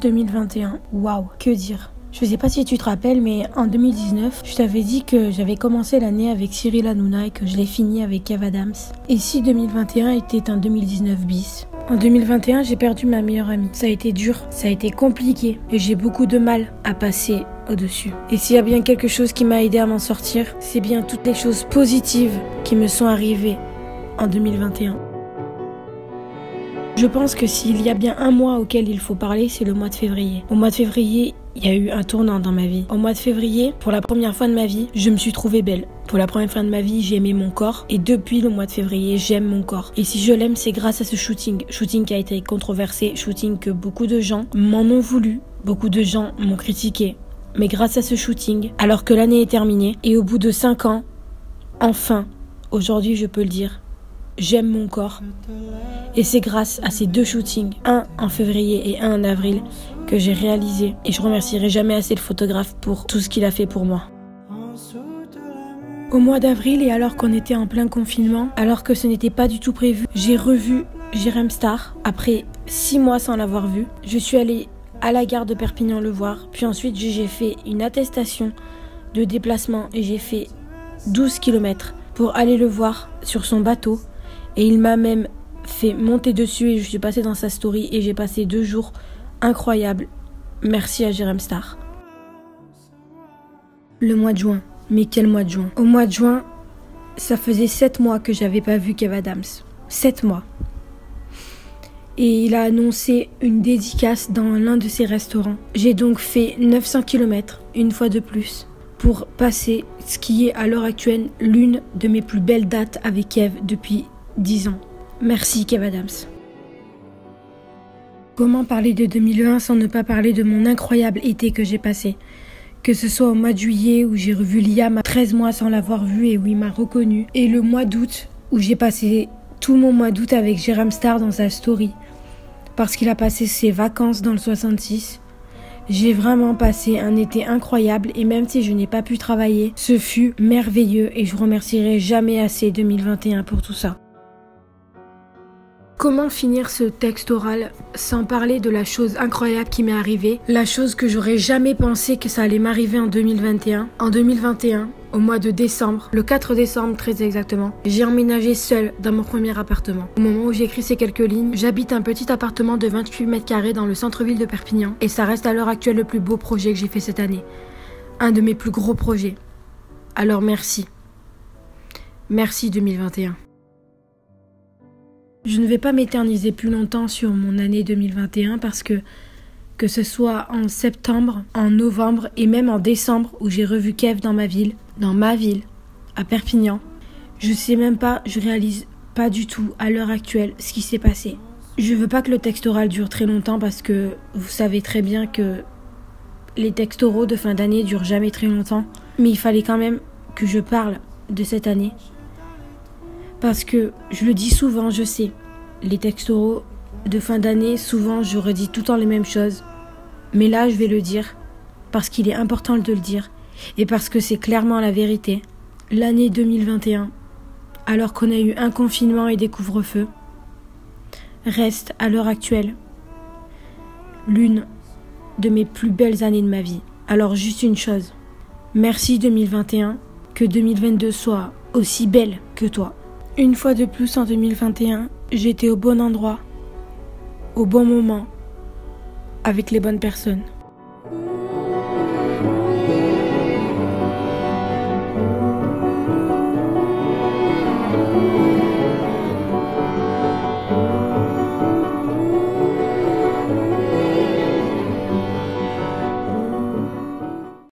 2021. Waouh, que dire? Je sais pas si tu te rappelles, mais en 2019, je t'avais dit que j'avais commencé l'année avec Cyril Hanouna et que je l'ai fini avec Kev Adams. Et si 2021 était un 2019 bis? En 2021, j'ai perdu ma meilleure amie. Ça a été dur, ça a été compliqué et j'ai beaucoup de mal à passer au-dessus. Et s'il y a bien quelque chose qui m'a aidé à m'en sortir, c'est bien toutes les choses positives qui me sont arrivées en 2021. Je pense que s'il y a bien un mois auquel il faut parler, c'est le mois de février. Au mois de février, il y a eu un tournant dans ma vie. Au mois de février, pour la première fois de ma vie, je me suis trouvée belle. Pour la première fois de ma vie, j'ai aimé mon corps. Et depuis le mois de février, j'aime mon corps. Et si je l'aime, c'est grâce à ce shooting. Shooting qui a été controversé, shooting que beaucoup de gens m'en ont voulu. Beaucoup de gens m'ont critiqué. Mais grâce à ce shooting, alors que l'année est terminée, et au bout de 5 ans, enfin, aujourd'hui je peux le dire, j'aime mon corps. Et c'est grâce à ces deux shootings, un en février et un en avril, que j'ai réalisé. Et je remercierai jamais assez le photographe pour tout ce qu'il a fait pour moi. Au mois d'avril et alors qu'on était en plein confinement, alors que ce n'était pas du tout prévu, j'ai revu Jérém Star après six mois sans l'avoir vu. Je suis allée à la gare de Perpignan le voir, puis ensuite j'ai fait une attestation de déplacement et j'ai fait 12 km pour aller le voir sur son bateau et il m'a même fait monter dessus et je suis passée dans sa story et j'ai passé deux jours incroyables. Merci à Jérém Star. Le mois de juin. Mais quel mois de juin? Au mois de juin, ça faisait sept mois que j'avais pas vu Kev Adams. Sept mois. Et il a annoncé une dédicace dans l'un de ses restaurants. J'ai donc fait 900 km, une fois de plus, pour passer ce qui est à l'heure actuelle l'une de mes plus belles dates avec Kev depuis 10 ans. Merci Kev Adams. Comment parler de 2020 sans ne pas parler de mon incroyable été que j'ai passé? Que ce soit au mois de juillet où j'ai revu Liam à 13 mois sans l'avoir vu et où il m'a reconnu, et le mois d'août où j'ai passé tout mon mois d'août avec Jérém Star dans sa story, parce qu'il a passé ses vacances dans le 66. J'ai vraiment passé un été incroyable et même si je n'ai pas pu travailler, ce fut merveilleux et je remercierai jamais assez 2021 pour tout ça. Comment finir ce texte oral sans parler de la chose incroyable qui m'est arrivée, la chose que j'aurais jamais pensé que ça allait m'arriver en 2021. En 2021, au mois de décembre, le 4 décembre très exactement, j'ai emménagé seule dans mon premier appartement. Au moment où j'écris ces quelques lignes, j'habite un petit appartement de 28 mètres carrés dans le centre-ville de Perpignan et ça reste à l'heure actuelle le plus beau projet que j'ai fait cette année. Un de mes plus gros projets. Alors merci. Merci 2021. Je ne vais pas m'éterniser plus longtemps sur mon année 2021 parce que que ce soit en septembre, en novembre et même en décembre où j'ai revu Kev dans ma ville, dans ma ville, à Perpignan, je sais même pas, je réalise pas du tout à l'heure actuelle ce qui s'est passé. Je veux pas que le texte oral dure très longtemps parce que vous savez très bien que les textes oraux de fin d'année durent jamais très longtemps, mais il fallait quand même que je parle de cette année parce que je le dis souvent, je sais, les textes oraux de fin d'année, souvent je redis tout le temps les mêmes choses. Mais là, je vais le dire, parce qu'il est important de le dire, et parce que c'est clairement la vérité. L'année 2021, alors qu'on a eu un confinement et des couvre-feux, reste à l'heure actuelle l'une de mes plus belles années de ma vie. Alors juste une chose, merci 2021, que 2022 soit aussi belle que toi. Une fois de plus en 2021, j'étais au bon endroit, au bon moment, avec les bonnes personnes.